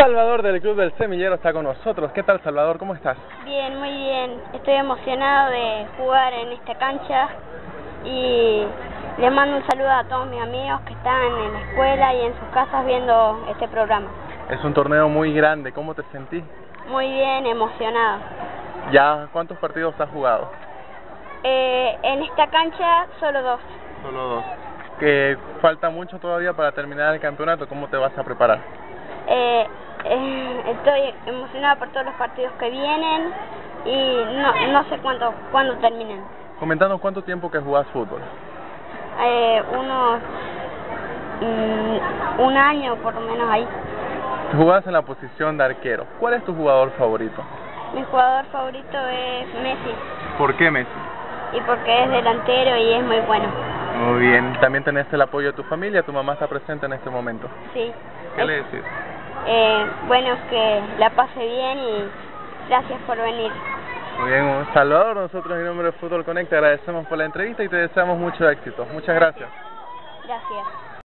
Salvador del Club del Semillero está con nosotros. ¿Qué tal, Salvador? ¿Cómo estás? Bien, muy bien. Estoy emocionado de jugar en esta cancha y le mando un saludo a todos mis amigos que están en la escuela y en sus casas viendo este programa. Es un torneo muy grande. ¿Cómo te sentís? Muy bien, emocionado. ¿Ya cuántos partidos has jugado? Eh, en esta cancha solo dos. Solo dos. Que falta mucho todavía para terminar el campeonato. ¿Cómo te vas a preparar? Eh, eh, estoy emocionada por todos los partidos que vienen y no, no sé cuánto, cuándo terminen. Comentando cuánto tiempo que jugás fútbol. Eh, unos mm, un año por lo menos ahí. Jugás en la posición de arquero. ¿Cuál es tu jugador favorito? Mi jugador favorito es Messi ¿Por qué Messi? y porque es delantero y es muy bueno. Muy bien. También tenés el apoyo de tu familia. Tu mamá está presente en este momento. Sí. ¿Qué Es- le decís? eh, bueno, que la pase bien y gracias por venir. Muy bien, Salvador, nosotros en nombre de Fútbol Connect te agradecemos por la entrevista y te deseamos mucho éxito. Muchas gracias. Gracias.